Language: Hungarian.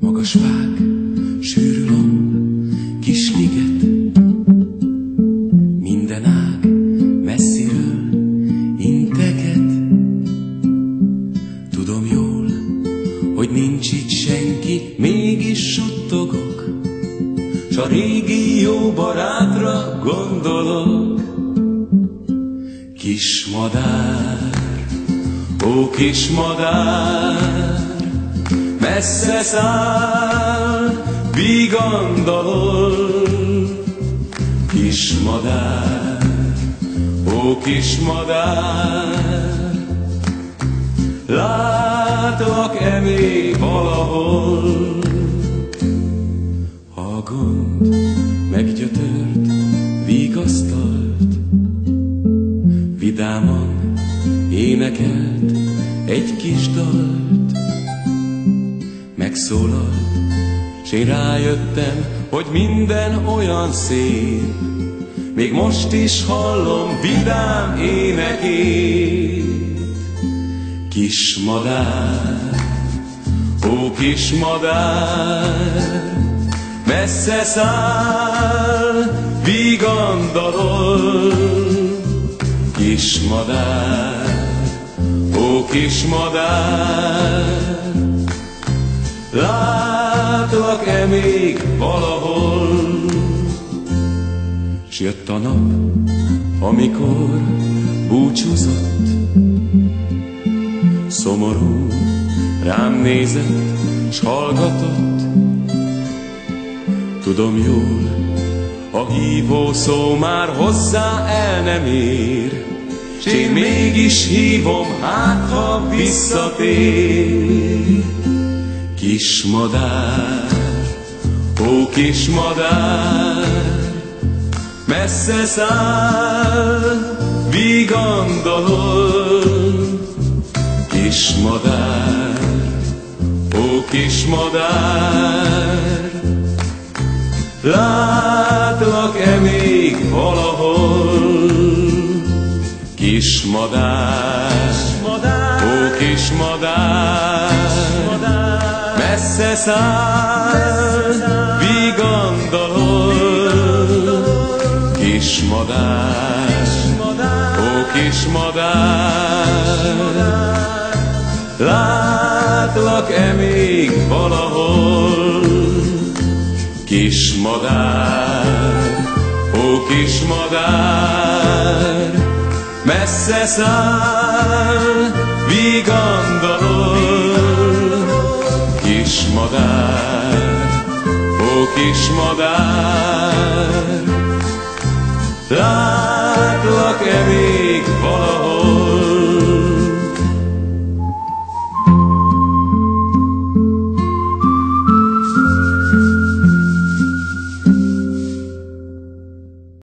Magas fák, sűrű lomb, kis liget, minden ág messziről integet. Tudom jól, hogy nincs itt senki, mégis suttogok, s a régi jó barátra gondolok. Kis madár, ó kis madár, messze száll, vigandalol. Kis ó kis egy kis dalt, megszólalt, s én rájöttem, hogy minden olyan szép, még most is hallom vidám énekét. Kis madár, ó kis madár, messze száll, vigandalol. Kis madár, kis madár, látlak-e még valahol? S jött a nap, amikor búcsúzott, szomorú rám nézett, s hallgatott. Tudom jól, a hívó szó már hozzá el nem ér, s én mégis hívom, hát ha visszatér. Kis madár, ó kis messze száll, vigandalol. Kis madár, ó kis madár, Kis madár, ó kis messze száll, vigandalol. Kis madár, ó kis látlak-e még valahol? Kis madár, ó kis messze száll, vigandalol. Kis madár, ó kis madár, látlak-e még